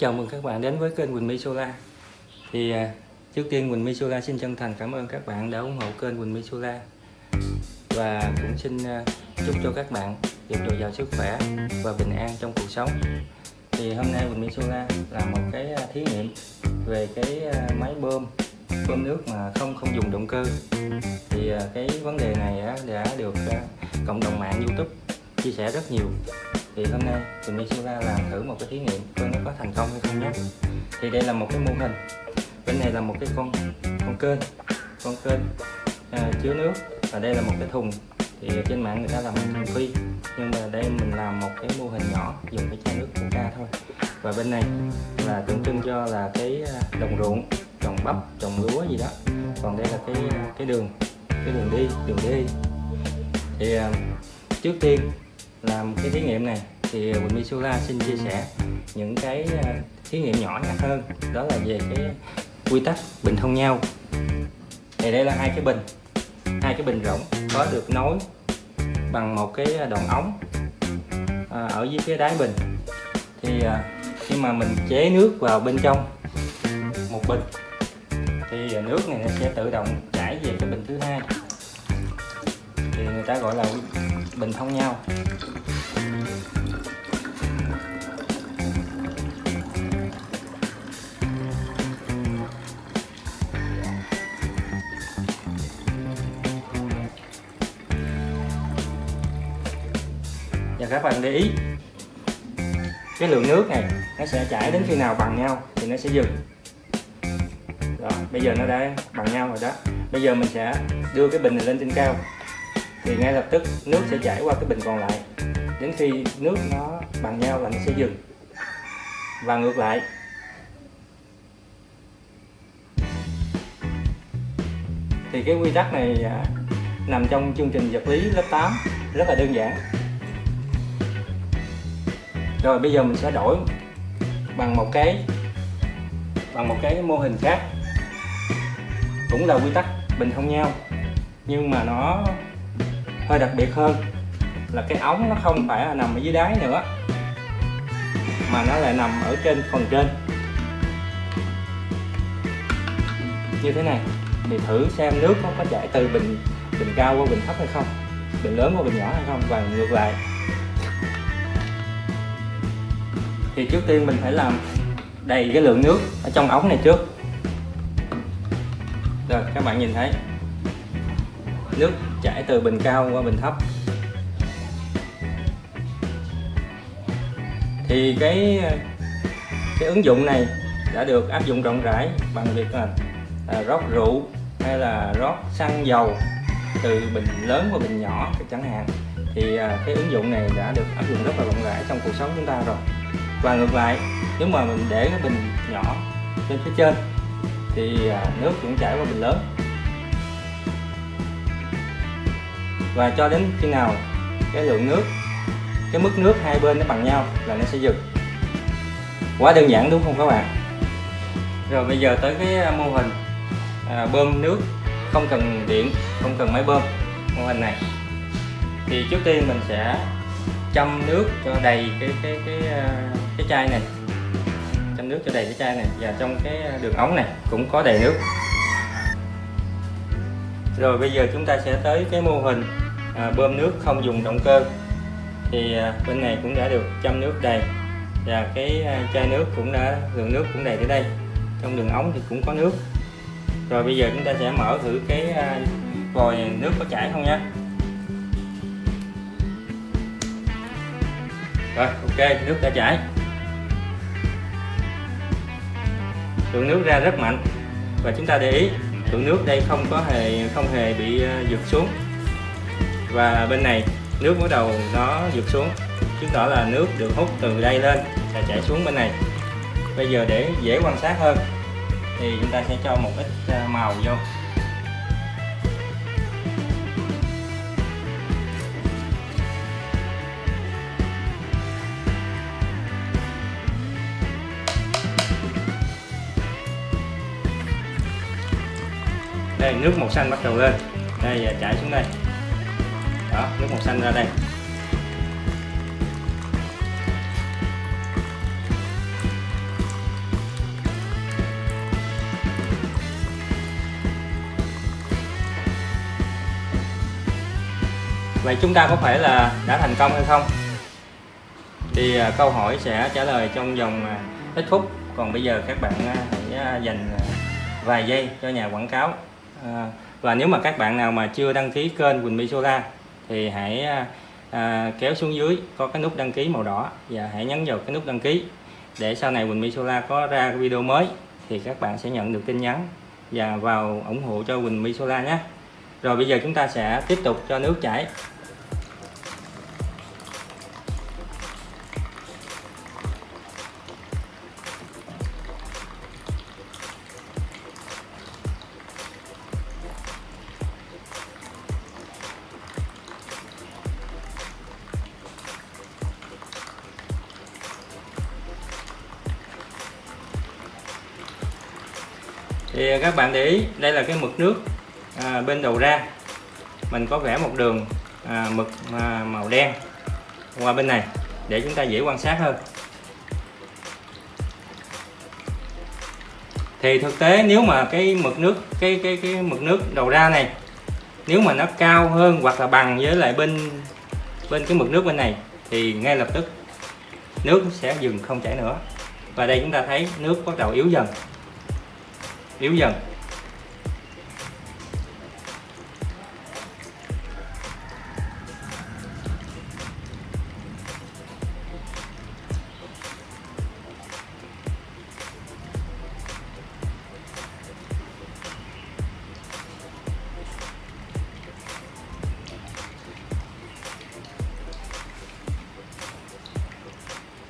Chào mừng các bạn đến với kênh Quỳnh My Solar. Thì à, trước tiên Quỳnh My Solar xin chân thành cảm ơn các bạn đã ủng hộ kênh Quỳnh My Solar và cũng xin à, chúc cho các bạn được dồi dào sức khỏe và bình an trong cuộc sống. Thì hôm nay Quỳnh My Solar làm một cái à, thí nghiệm về cái máy bơm bơm nước mà không không dùng động cơ. Thì cái vấn đề này đã được cộng đồng mạng YouTube chia sẻ rất nhiều thì hôm nay thì mình ra làm thử một cái thí nghiệm coi nó có thành công hay không nhé. Thì đây là một cái mô hình. Bên này là một cái con con kênh con kênh à, chứa nước. Và đây là một cái thùng. Thì trên mạng người ta làm thùng phi. Nhưng mà đây mình làm một cái mô hình nhỏ dùng cái chai nước coca thôi. Và bên này là tượng trưng cho là cái à, đồng ruộng trồng bắp trồng lúa gì đó. Còn đây là cái à, cái đường cái đường đi đường đi. Thì à, trước tiên làm cái thí nghiệm này thì Quỳnh My Solar xin chia sẻ những cái ờ, thí nghiệm nhỏ nhặt hơn. Đó là về cái quy tắc bình thông nhau. Thì đây là hai cái bình hai cái bình rỗng có được nối bằng một cái đoạn ống à, ở dưới phía đáy bình. Thì à, khi mà mình chế nước vào bên trong một bình thì nước này nó sẽ tự động chảy về cái bình thứ hai người ta gọi là bình thông nhau. Và các bạn để ý, cái lượng nước này, nó sẽ chảy đến khi nào bằng nhau thì nó sẽ dừng. Rồi, bây giờ nó đã bằng nhau rồi đó. Bây giờ mình sẽ đưa cái bình này lên trên cao thì ngay lập tức nước sẽ chảy qua cái bình còn lại. Đến khi nước nó bằng nhau là nó sẽ dừng. Và ngược lại. Thì cái quy tắc này à, nằm trong chương trình vật lý lớp 8 rất là đơn giản. Rồi bây giờ mình sẽ đổi bằng một cái bằng một cái mô hình khác. Cũng là quy tắc bình thông nhau nhưng mà nó hơi đặc biệt hơn là cái ống nó không phải là nằm ở dưới đáy nữa, mà nó lại nằm ở trên phần trên. Như thế này, thì thử xem nước nó có chảy từ bình bình cao qua bình thấp hay không, bình lớn qua bình nhỏ hay không, và ngược lại. Thì trước tiên mình phải làm đầy cái lượng nước ở trong ống này trước. Rồi, các bạn nhìn thấy nước chảy từ bình cao qua bình thấp. Thì cái cái ứng dụng này đã được áp dụng rộng rãi bằng việc là là rót rượu hay là rót xăng dầu từ bình lớn qua bình nhỏ chẳng hạn. Thì à, cái ứng dụng này đã được áp dụng rất là rộng rãi trong cuộc sống chúng ta rồi. Và ngược lại, nếu mà mình để cái bình nhỏ lên phía trên thì à, nước cũng chảy qua bình lớn. Và cho đến khi nào cái lượng nước cái mức nước hai bên nó bằng nhau là nó sẽ dừng. Quá đơn giản đúng không các bạn? Rồi bây giờ tới cái à, mô hình à, bơm nước không cần điện không cần máy bơm mô hình này. Thì trước tiên mình sẽ châm nước cho đầy cái cái cái à, cái, chai này. Châm nước cho đầy cái chai này. Và trong cái à, đường ống này cũng có đầy nước. Rồi bây giờ chúng ta sẽ tới cái mô hình à, bơm nước không dùng động cơ. Thì à, bên này cũng đã được châm nước đầy. Và cái à, chai nước cũng đã lượng nước cũng đầy tới đây. Trong đường ống thì cũng có nước. Rồi bây giờ chúng ta sẽ mở thử cái à, vòi nước có chảy không nhé. Rồi ok nước đã chảy. Lượng nước ra rất mạnh. Và chúng ta để ý lượng nước đây không có hề không hề bị à, vượt xuống và bên này, nước bắt đầu nó vượt xuống. Chứng tỏ là nước được hút từ đây lên và chảy xuống bên này. Bây giờ để dễ quan sát hơn, thì chúng ta sẽ cho một ít à, màu vô. Đây, nước màu xanh bắt đầu lên. Đây và chảy xuống đây đó, nước màu xanh ra đây. Vậy chúng ta có phải là đã thành công hay không? Thì à, câu hỏi sẽ trả lời trong vòng à, ít phút. Còn bây giờ các bạn à, hãy dành vài giây cho nhà quảng cáo. Và nếu mà các bạn nào mà chưa đăng ký kênh Quỳnh My Solar thì hãy à, à, kéo xuống dưới có cái nút đăng ký màu đỏ. Và hãy nhấn vào cái nút đăng ký để sau này Quỳnh My Solar có ra video mới thì các bạn sẽ nhận được tin nhắn và vào ủng hộ cho Quỳnh My Solar nhé. Rồi bây giờ chúng ta sẽ tiếp tục cho nước chảy. Thì à, các bạn để ý đây là cái mực nước à, bên đầu ra. Mình có vẽ một đường à, mực à, màu đen qua bên này để chúng ta dễ quan sát hơn. Thì thực tế nếu mà cái mực nước cái cái cái mực nước đầu ra này nếu mà nó cao hơn hoặc là bằng với lại bên bên cái mực nước bên này thì ngay lập tức nước sẽ dừng không chảy nữa. Và đây chúng ta thấy nước bắt đầu yếu dần yếu dần.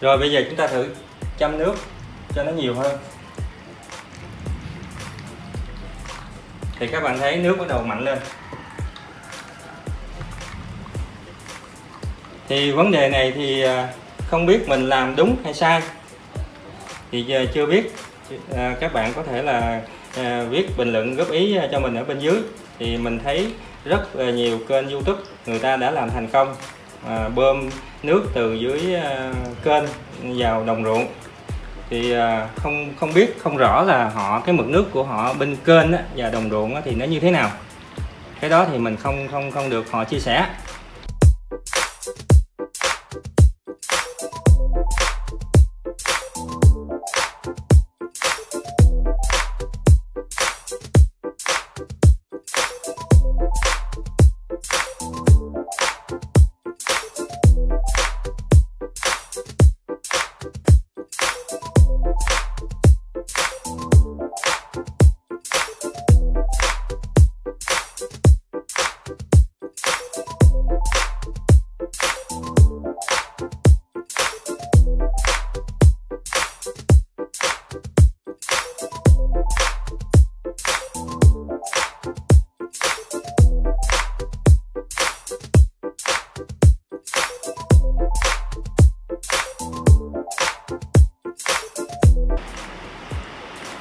Rồi bây giờ chúng ta thử chăm nước cho nó nhiều hơn. Thì các bạn thấy nước bắt đầu mạnh lên. Thì vấn đề này thì à, không biết mình làm đúng hay sai. Thì giờ chưa biết à, các bạn có thể là à, viết bình luận góp ý cho mình ở bên dưới. Thì mình thấy rất là nhiều kênh youtube người ta đã làm thành công bơm nước từ dưới kênh vào đồng ruộng thì à, không không biết không rõ là họ cái mực nước của họ bên kênh á, và đồng ruộng á, thì nó như thế nào. Cái đó thì mình không không không được họ chia sẻ.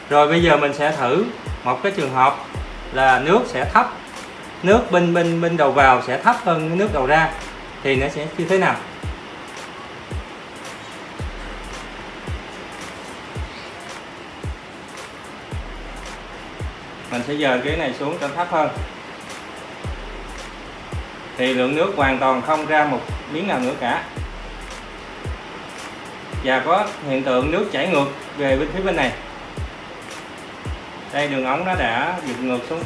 Rồi bây giờ mình sẽ thử một cái trường hợp là nước sẽ thấp. Nước bên bên bên đầu vào sẽ thấp hơn nước đầu ra. Thì nó sẽ như thế nào? Mình sẽ dời cái này xuống cho thấp hơn. Thì lượng nước hoàn toàn không ra một miếng nào nữa cả. Và có hiện tượng nước chảy ngược về bên phía bên này đây, đường ống nó đã dựng ngược xuống.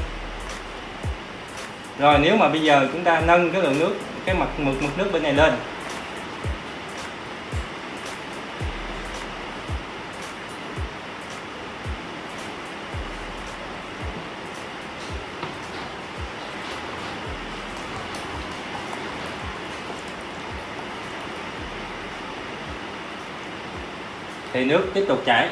Rồi, nếu mà bây giờ chúng ta nâng cái lượng nước, cái mặt, mực mực nước bên này lên. Thì nước tiếp tục chảy.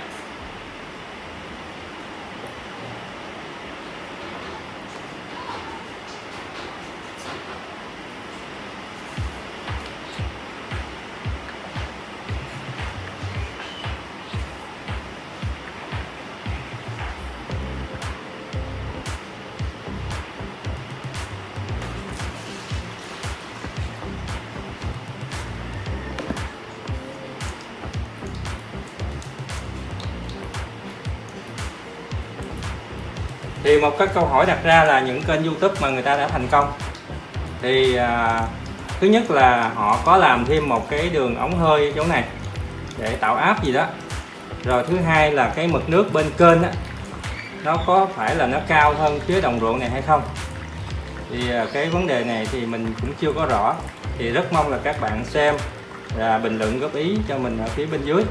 Thì một cái câu hỏi đặt ra là những kênh youtube mà người ta đã thành công. Thì à, thứ nhất là họ có làm thêm một cái đường ống hơi ở chỗ này để tạo áp gì đó. Rồi thứ hai là cái mực nước bên kênh á nó có phải là nó cao hơn phía đồng ruộng này hay không? Thì à, cái vấn đề này thì mình cũng chưa có rõ. Thì rất mong là các bạn xem và bình luận góp ý cho mình ở phía bên dưới.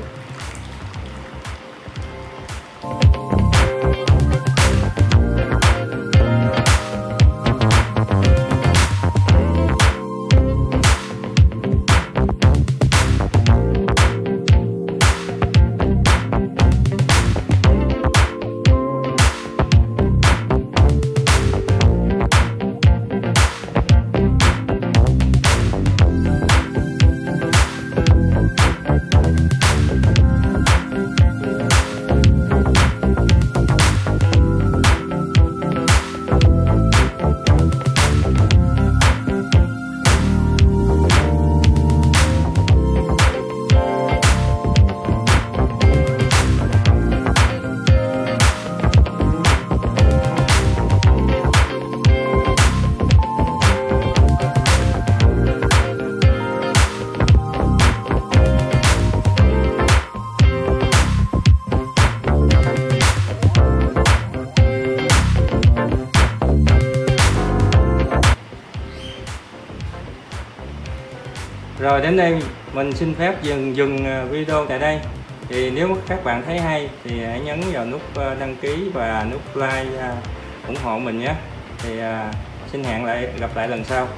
Rồi, đến đây mình xin phép dừng dừng à, video tại đây. Thì nếu các bạn thấy hay thì hãy nhấn vào nút à, đăng ký và nút like à, ủng hộ mình nhé. Thì xin hẹn lại, gặp lại lần sau.